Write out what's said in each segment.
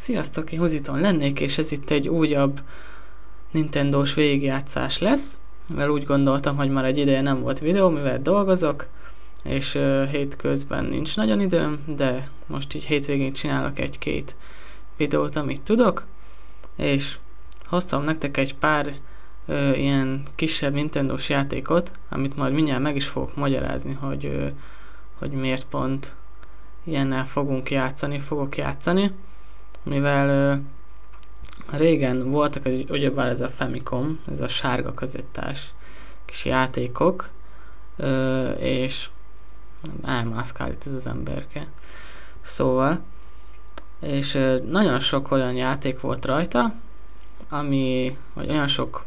Sziasztok, én Huziton lennék, és ez itt egy újabb Nintendo-s végigjátszás lesz, mivel úgy gondoltam, hogy már egy ideje nem volt videó, mivel dolgozok, és uh, hétközben nincs nagyon időm, de most így hétvégén csinálok egy-két videót, amit tudok, és hoztam nektek egy pár uh, ilyen kisebb Nintendo-s játékot, amit majd mindjárt meg is fogok magyarázni, hogy, uh, hogy miért pont ilyennel fogunk játszani, fogok játszani mivel uh, régen voltak ugyebár ez a Famicom, ez a sárga kazettás kis játékok, uh, és elmászkál itt ez az emberke. Szóval, és uh, nagyon sok olyan játék volt rajta, ami, vagy olyan sok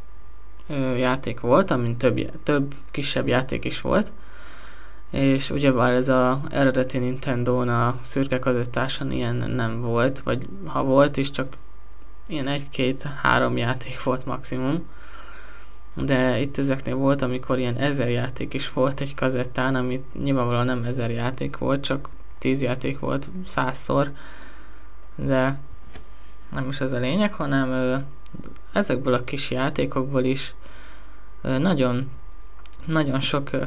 uh, játék volt, amin több, több kisebb játék is volt, és ugyebár ez a eredeti Nintendo-n a szürke kazettáson ilyen nem volt, vagy ha volt is, csak ilyen egy-két-három játék volt maximum. De itt ezeknél volt, amikor ilyen ezer játék is volt egy kazettán, amit nyilvánvalóan nem ezer játék volt, csak tíz játék volt százszor. De nem is ez a lényeg, hanem ö, ezekből a kis játékokból is ö, nagyon, nagyon sok ö,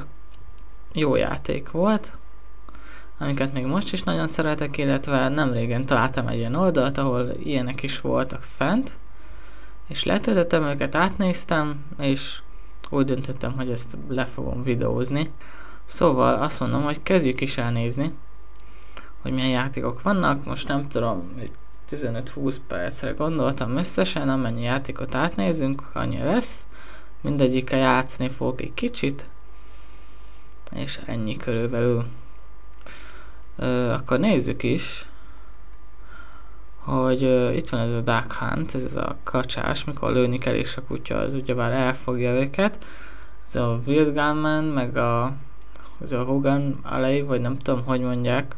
jó játék volt, amiket még most is nagyon szeretek, illetve nem régen találtam egy ilyen oldalt, ahol ilyenek is voltak fent, és letöltöttem őket, átnéztem, és úgy döntöttem, hogy ezt le fogom videózni. Szóval azt mondom, hogy kezdjük is elnézni, hogy milyen játékok vannak. Most nem tudom, 15-20 percre gondoltam összesen, amennyi játékot átnézünk, annyi lesz. Mindegyikkel játszani fogok egy kicsit, és ennyi körülbelül. Ö, akkor nézzük is, hogy ö, itt van ez a Duck Hunt, ez a kacsás, mikor lőni kell, és a kutya az ugyebár elfogja őket. Ez a Wild Gunman, meg a, ez a Hogan Alley, vagy nem tudom, hogy mondják.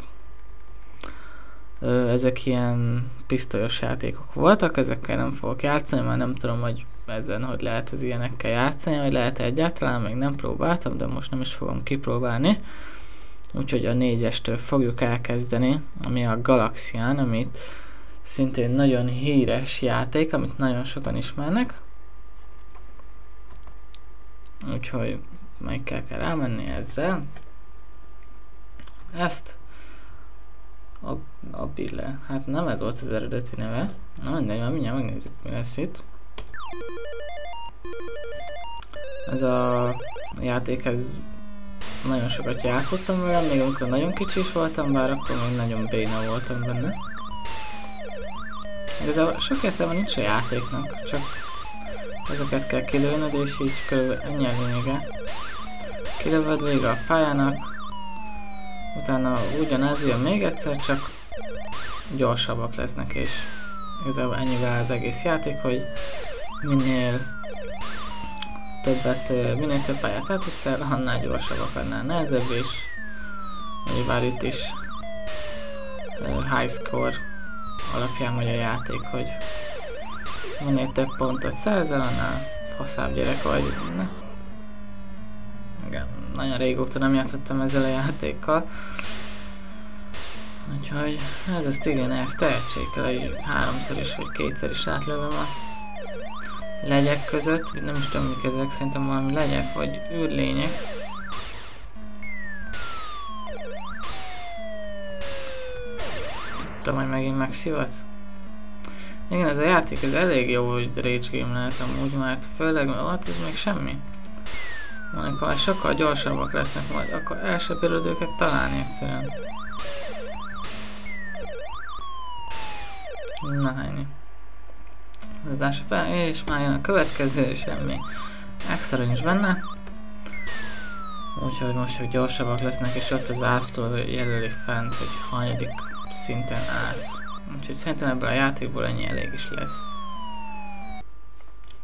Ö, ezek ilyen pisztolyos játékok voltak, ezekkel nem fogok játszani, mert nem tudom, hogy ezen, hogy lehet az ilyenekkel játszani, vagy lehet egyáltalán, még nem próbáltam, de most nem is fogom kipróbálni. Úgyhogy a négyestől fogjuk elkezdeni, ami a Galaxian, amit szintén nagyon híres játék, amit nagyon sokan ismernek. Úgyhogy meg kell, kell rámenni ezzel. Ezt a, a Bille. Hát nem ez volt az eredeti neve. Na mindegy, már mindjárt megnézzük mi lesz itt. Ez a játék, ez nagyon sokat játszottam vele, még amikor nagyon kicsi is voltam, bár akkor még nagyon béna voltam benne. Igazából sok értelme nincs a játéknak, csak ezeket kell kilőnöd, és így ennyi a lényege. Kilövöd végig a pályának, utána ugyanez jön még egyszer, csak gyorsabbak lesznek, és igazából ennyivel az egész játék, hogy minél többet, minél több pályát átviszel, annál gyorsabbak, annál nehezebb, és bár itt is high score alapján megy a játék, hogy minél több pontot szerzel, annál faszább gyerek vagy. Ne? Igen, nagyon régóta nem játszottam ezzel a játékkal. Úgyhogy ez az igen, ezt tehetség kell, hogy háromszor is vagy kétszer is átlövöm a legyek között, nem is tudom mik ezek, szerintem valami legyek vagy űrlények. Tudtam, hogy megint megszivat. Igen, ez a játék, ez elég jó, hogy Rage Game lehet amúgy, mert főleg, mert ott ez még semmi. Amikor sokkal gyorsabbak lesznek majd, akkor el se bírod őket találni egyszerűen. Na, ennyi az fel, és már jön a következő, semmi extra nincs benne. Úgyhogy most, hogy gyorsabbak lesznek, és ott az ászló jelöli fent, hogy hanyadik szinten állsz. Úgyhogy szerintem ebből a játékból ennyi elég is lesz.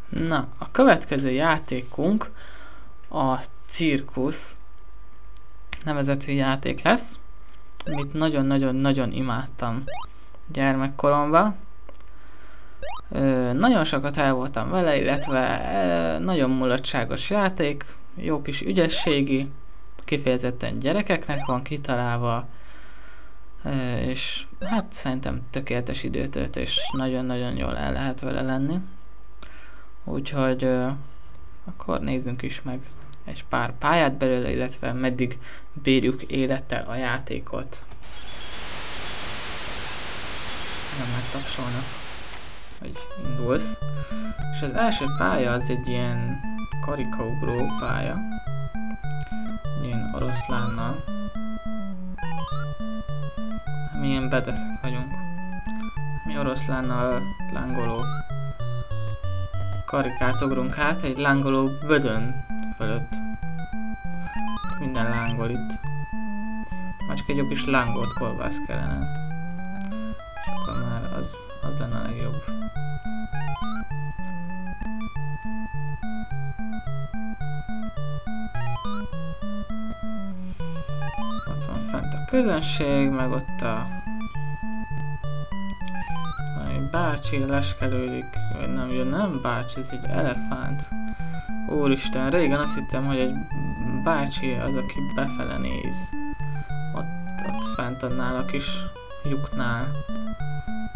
Na, a következő játékunk a Cirkusz nevezetű játék lesz, amit nagyon-nagyon-nagyon imádtam gyermekkoromban. Ö, nagyon sokat el voltam vele, illetve ö, nagyon mulatságos játék, jó kis ügyességi, kifejezetten gyerekeknek van kitalálva, és hát szerintem tökéletes időtöltés, nagyon-nagyon jól el lehet vele lenni. Úgyhogy akkor nézzünk is meg egy pár pályát belőle, illetve meddig bírjuk élettel a játékot. Nem megtapsolnak, hogy indulsz. És az első pálya az egy ilyen karikaugró pálya. Ilyen oroszlánnal. Milyen bedeszek vagyunk. Mi oroszlánnal lángoló karikát ugrunk át egy lángoló bödön fölött. Minden lángol itt. Már csak egy jobb is lángolt kolbász kellene. Közönség, meg ott a bácsi leskelődik, vagy nem, jön, nem bácsi, ez egy elefánt. Úristen, régen azt hittem, hogy egy bácsi az, aki befele néz. Ott, ott fent annál a kis lyuknál.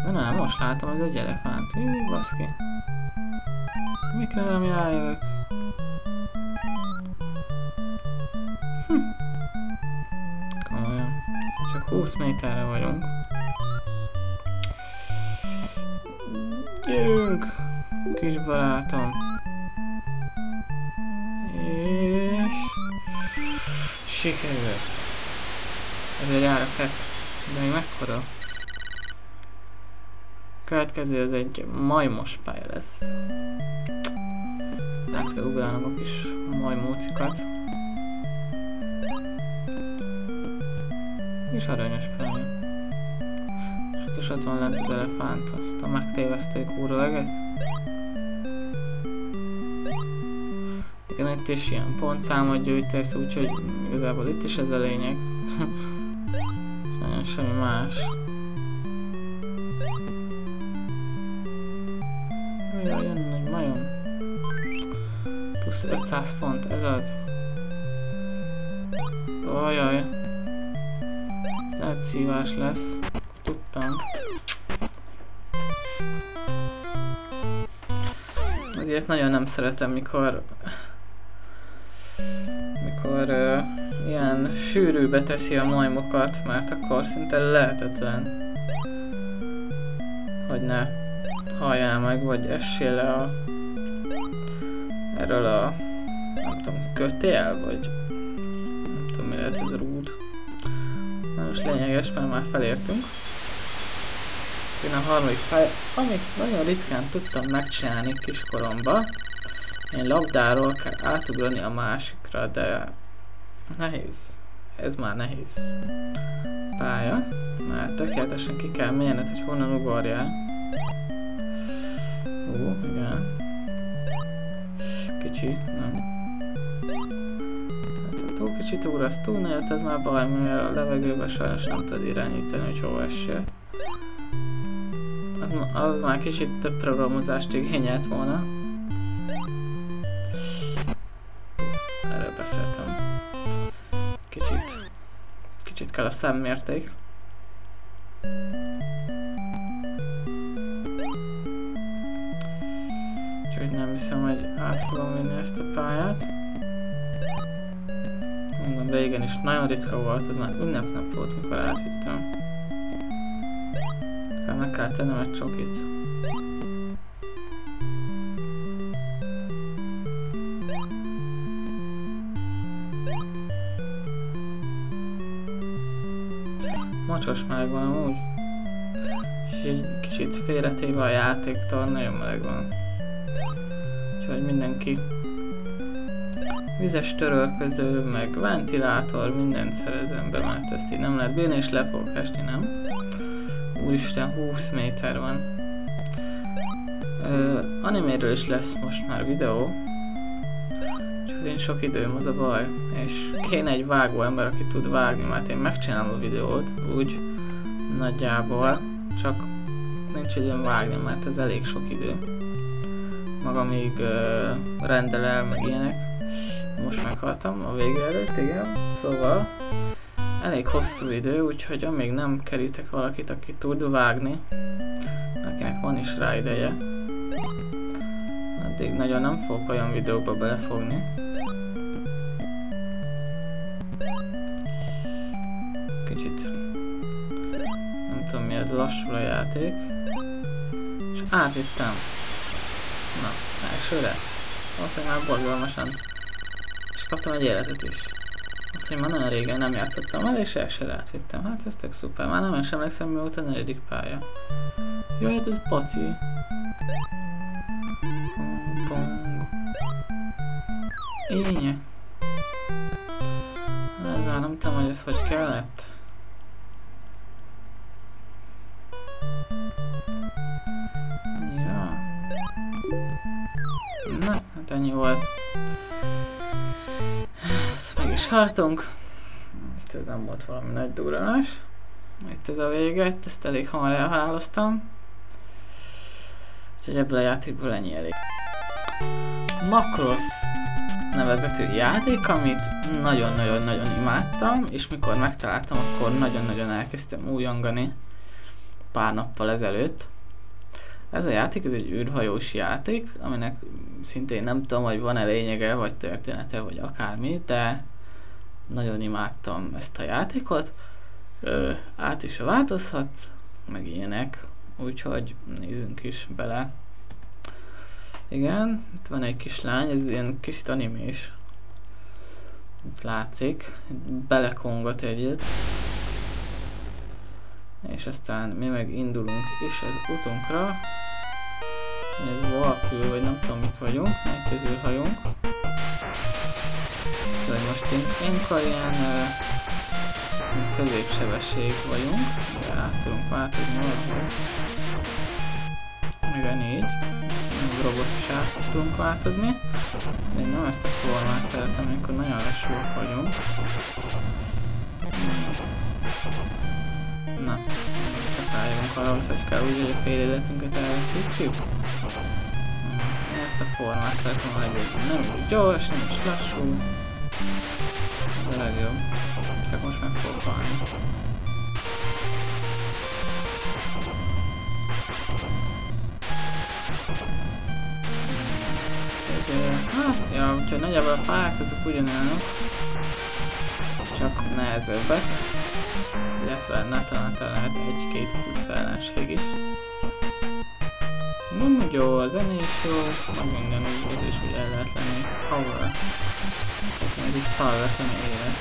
De nem, most látom, ez egy elefánt. Hű, baszki. Mikor nem rájövök? 20 méterre vagyunk. Gyerünk, kis barátom. És... Sikerült. Ez egy áraket. De még mekkora? Következő az egy majmos pálya lesz. Át kell ugrálnom a kis majmócikat. És aranyos pálya és ott van lent az elefánt, azt a megtéveszték úröleget. Igen, itt is ilyen pontszámot gyűjtesz, úgyhogy igazából itt is ez a lényeg. Nagyon semmi más. Jaj, jön egy majom. Plusz 500 pont, ez az. Ajaj. Lehet szívás lesz tudtam. Azért nagyon nem szeretem, mikor mikor uh, ilyen sűrűbe teszi a majmokat, mert akkor szinte lehetetlen, hogy ne halljál meg, vagy essél le a erről a nem tudom, kötél, vagy nem tudom mi lehet ez rúd. Most lényeges, mert már felértünk. Én a harmadik fáj, amit nagyon ritkán tudtam megcsinálni kiskoromba. Én labdáról kell átugrani a másikra, de nehéz. Ez már nehéz. Pálya, mert tökéletesen ki kell mérned, hogy honnan ugorjál. Ó, igen. Kicsi, nem. Túl kicsit ugrasz, túl nagyot, ez már baj, mert a levegőben sajnos nem tudod irányítani, hogy hova essél az, az már kicsit több programozást igényelt volna. Erről beszéltem. Kicsit, kicsit kell a szemmérték. Úgyhogy nem hiszem, hogy át fogom vinni ezt a pályát. Mondom, régen is nagyon ritka volt, ez már ünnepnap volt, mikor átvittem meg kell tennem egy csokit. Mocsos meleg van amúgy. Egy kicsit félretéve a játéktól, nagyon meleg van. Úgyhogy mindenki vizes törölköző, meg ventilátor, mindent szerezem be, mert ezt így nem lehet bírni, és le fogok esni, nem? Úristen, 20 méter van. Ö, animéről is lesz most már videó. Csak én sok időm, az a baj. És kéne egy vágó ember, aki tud vágni, mert én megcsinálom a videót, úgy nagyjából. Csak nincs időm vágni, mert ez elég sok idő. Maga még ö, rendel el, meg ilyenek. Most meghaltam a vége előtt, igen. Szóval elég hosszú idő, úgyhogy amíg nem kerítek valakit, aki tud vágni, akinek van is rá ideje, addig nagyon nem fogok olyan videóba belefogni. Kicsit nem tudom miért lassul a játék. És átvittem. Na, elsőre. Valószínűleg már borzalmasan. Kaptam egy életet is. Azt, hogy már nagyon régen nem játszottam el, és elsőre átvittem. Hát ez tök szuper. Már nem sem emlékszem, mióta a negyedik pálya. Jó, hát ez baci. Énye. Ez nem tudom, hogy ez hogy kellett. Ja. Na, hát ennyi volt. Haltunk. Itt ez nem volt valami nagy duranás. Itt ez a vége, ezt elég hamar elhaláloztam. Úgyhogy ebből a játékból ennyi elég. Macross nevezetű játék, amit nagyon-nagyon-nagyon imádtam, és mikor megtaláltam, akkor nagyon-nagyon elkezdtem újongani pár nappal ezelőtt. Ez a játék, ez egy űrhajós játék, aminek szintén nem tudom, hogy van-e lényege, vagy története, vagy akármi, de nagyon imádtam ezt a játékot. Ö, át is változhat, meg ilyenek, úgyhogy nézzünk is bele. Igen, itt van egy kis lány, ez ilyen kis animés. Itt látszik, belekongat egyet. És aztán mi meg indulunk is az utunkra. Ez valakül, vagy nem tudom mik vagyunk, mert az űrhajunk. Most én ilyen uh, középsebesség vagyunk, de át tudunk változni valahol. Igen, így robot is át tudunk változni. De én nem ezt a formát szeretem, amikor nagyon lesúak vagyunk. Na, most álljunk valahogy, hogy kell úgy, hogy a fél életünket elveszítjük. Ezt a formát szeretem a legjobb. Nem úgy gyors, nem is lassú. Ez legjobb. Csak most meg fogok halni. hát, ja, úgyhogy nagyjából a pályák azok ugyanolyanok, csak nehezebbek, illetve netán lehet egy-két ellenség is. Nem jó, a zene is jó, meg minden úgy is úgy el lehet lenni. Tehát ez így power élet.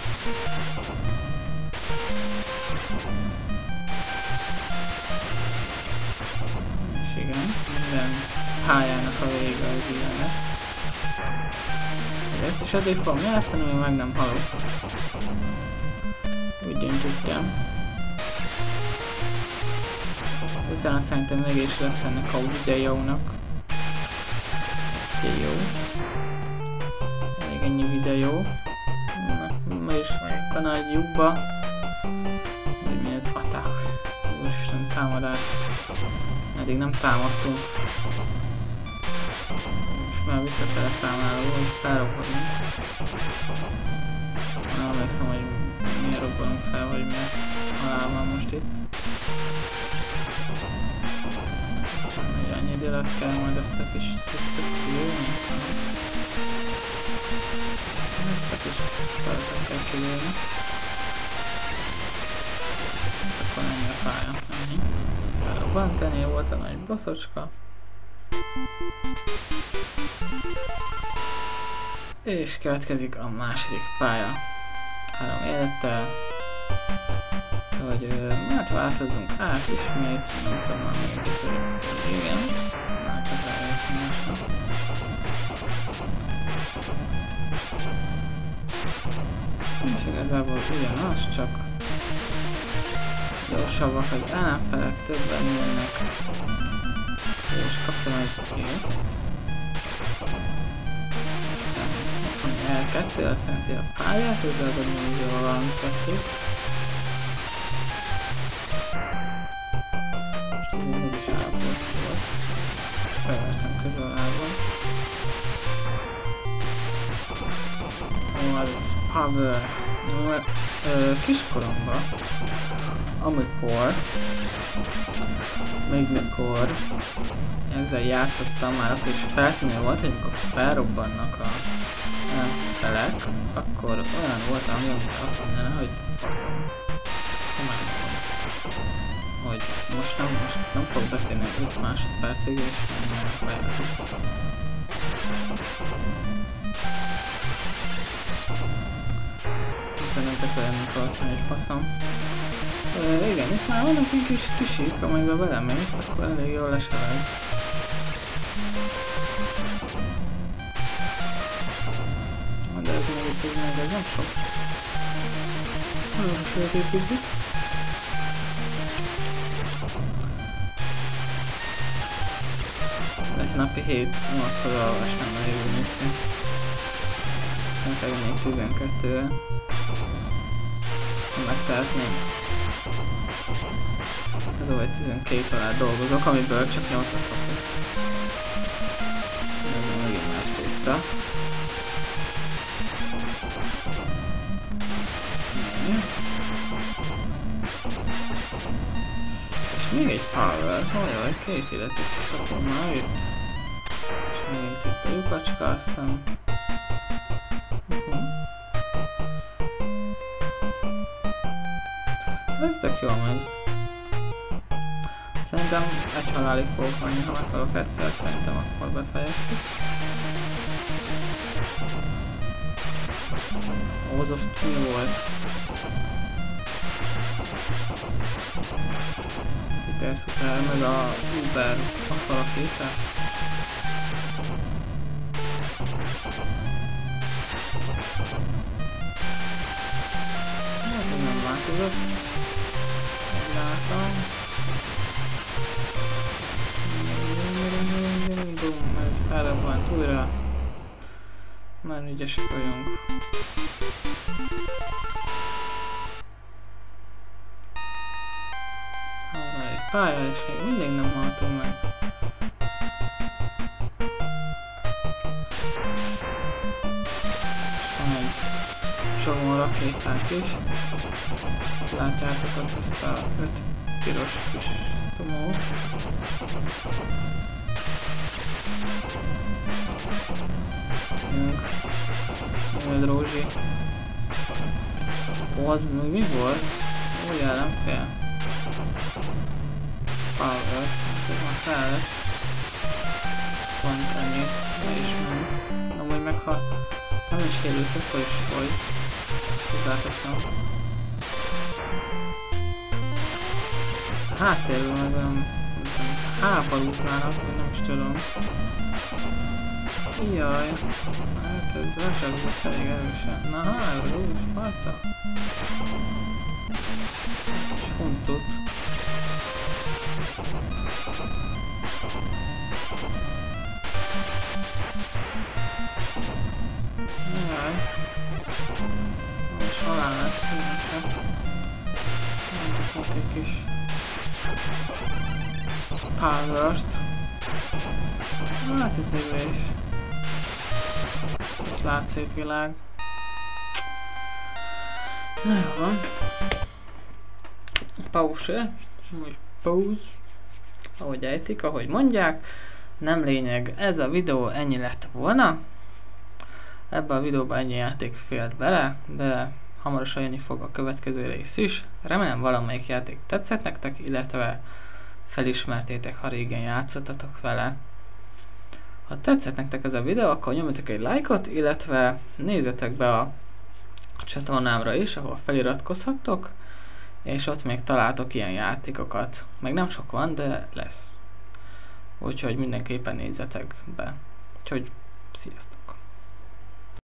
És igen, minden pályának a vége az ilyen lesz. Ezt is addig fogom játszani, meg nem halok. Úgy döntöttem. Utána szerintem mégis lesz ennek a videónak. De jó. Elég ennyi videó. Ma is lyukba. Hogy mi ez? Attack. Úristen, támadás. Eddig nem támadtunk már visszafele számláló, hogy felrobbanunk. Nem emlékszem, hogy miért robbanunk fel, vagy miért halál van most itt. Annyi idő alatt kell majd ezt a kis szükség kilőni. Ezt a kis szaratot kell kilőni. Akkor ennyi a pálya. Ennyi. Felrobbantani, volt a nagy baszocska. És következik a második pálya. Három élettel. Hogy hát változunk át ismét, nem tudom már még Igen. Már csak rájöttem És igazából ugyanaz, csak gyorsabbak az ellenfelek, többen jönnek. És kaptam egy ilyet. L2 azt jelenti a pályát, ez az a valami kettőt. Az power. Jó, ö, kiskoromban, amikor, még mikor ezzel játszottam már, akkor is felszínű volt, hogy amikor felrobbannak a felek, akkor olyan volt, ami azt mondaná, hogy hogy most nem, most nem fog beszélni 5 másodpercig, és nem fejlődik. Olyan, mikor azt mondja, hogy faszom. Ö, igen, itt már vannak egy kis kisik, amelybe belemész, akkor elég jól leselez. De ez még itt meg, ez nem sok. Nagyon sötétítik. Egy napi 7-8-szor olvasnám, mert jól néz ki. Aztán még 12-re. Megtehetném. Ez vagy 12 alá dolgozok, amiből csak 8-at kapok. Ez megint más tészta. És még egy power, hajaj, két életet kapom már itt. És megint itt a lyukacska, aztán... Ez tök jól megy. Szerintem egy halálig fogok menni, ha akarok egyszer, szerintem akkor befejeztük. Ó, az mi volt? Hiper Super, meg a Uber aszalakítás. Hát, nem változott. Látom. Bum, ez felrobbant újra. Már ügyesek vagyunk. Pálya, és még mindig nem haltunk meg. Rakéták is. Látjátok ott ezt a öt piros kis csomót. Jönk. Jön Rózsi. Ó, az még mi volt? Jel, nem kell. Power. Ez már fel. Pont ennyi. Is ment. Amúgy meg ha nem is élősz, akkor is fogy. Hozzáteszem. Háttérben meg olyan háborúznának, vagy nem is tudom. Jaj, hát ez lecsapott elég erősen. Na háborús, parca. És huncut. Jaj. Most halál lesz, úgyhogy. Nem tudok egy kis Pázast. Hát itt még is. Ez lát szép világ. Na jó van. Pause, vagy pause, ahogy ejtik, ahogy mondják. Nem lényeg, ez a videó ennyi lett volna. Ebben a videóban ennyi játék fért bele, de hamarosan jönni fog a következő rész is. Remélem valamelyik játék tetszett nektek, illetve felismertétek, ha régen játszottatok vele. Ha tetszett nektek ez a videó, akkor nyomjatok egy lájkot, illetve nézzetek be a csatornámra is, ahol feliratkozhattok, és ott még találtok ilyen játékokat. Meg nem sok van, de lesz. Úgyhogy mindenképpen nézzetek be. Úgyhogy sziasztok!